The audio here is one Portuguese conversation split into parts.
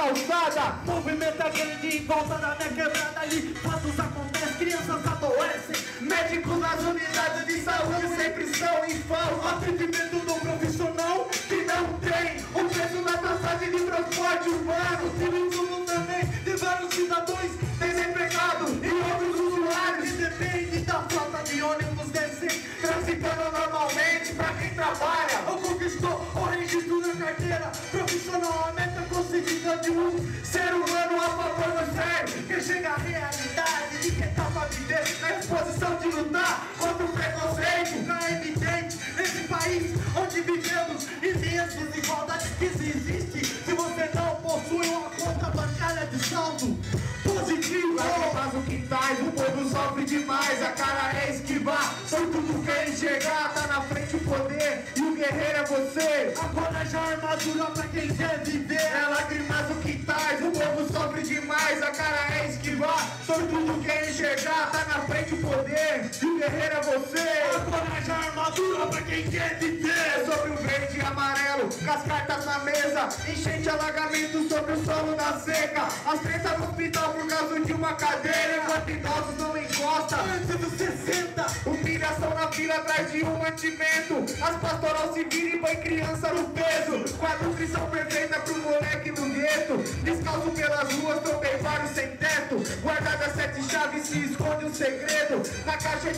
calçada. Movimento é grande em volta da minha quebrada ali. Fatos acontecem, crianças adoecem. Médicos nas unidades de saúde sempre são em falta. Atendimento do profissional Que não tem o preço da passagem de transporte urbano. Utilizo também de vários cidadãos Desempregados e outros usuários. depende da falta de ônibus decente. Transitando normalmente pra quem trabalha. Ou conquistou o registro na carteira profissional. A meta de um Ser humano a favor do sério. que chega à realidade de quem tá pra viver. Na disposição de lutar contra o preconceito. Fica evidente nesse país onde vivemos imensas desigualdades que se existe. Se você não possui uma conta bancária de saldo positivo, Lágrimas no quintais, o povo sofre demais, a cara é esquivar, foi tudo quer enxergar, tá na frente o poder e o guerreiro é você. agora já armadura pra quem quer viver. Na frente o poder e o guerreiro é você. Agora já armadura pra quem quer É viver. sobre o verde e amarelo, com as cartas na mesa, enchente alagamento sobre o solo da seca, as tretas no hospital por causa de uma cadeira, enquanto idosos não encosta. Antes dos 60, Humilhação na fila atrás de um mantimento As pastoral se viram e põe criança no peso Com a nutrição perfeita pro moleque no gueto Descalço pelas ruas,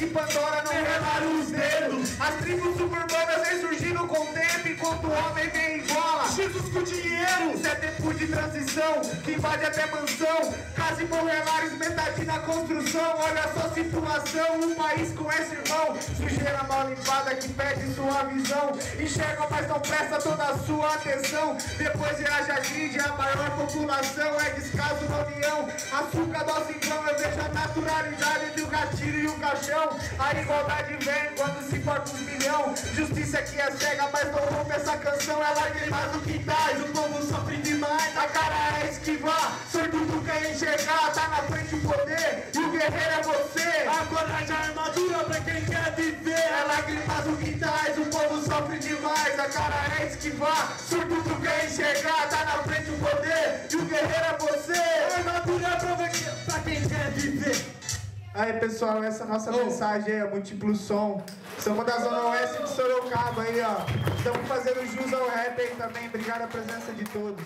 de Pandora não relaram os dedos As tribos suburbanas vem surgindo com o tempo Enquanto o homem vem em bola Jesus com dinheiro. isso é tempo de transição, que invade até mansão. Casa e morrelares, metade na construção. Olha só a situação, um país com esse irmão. Sujeira mal limpada que perde sua visão. Enxerga, mas não presta toda a sua atenção. Depois de Haja Grande, a maior população é descaso na união. Açúcar, nosso então, eu vejo a naturalidade entre o gatilho e o caixão. A igualdade vem quando se corta os milhão. Justiça que é cega, mas não rompe essa canção. É lágrimas no quintais, o povo sofre demais. A cara é esquivar, sortudo quer enxergar. Tá na frente o poder e o guerreiro é você. Agora já armadura pra quem quer viver. É lágrimas no quintais, o povo sofre demais. A cara é esquivar, sortudo quer enxergar. Tá na frente o poder e o guerreiro é você. Armadura pra, quem quer viver. Aí pessoal, essa é nossa Oh. mensagem é múltiplo som. Somos da Zona Oeste de Sorocaba aí, ó. Estamos fazendo jus ao rap aí também. Obrigado a presença de todos.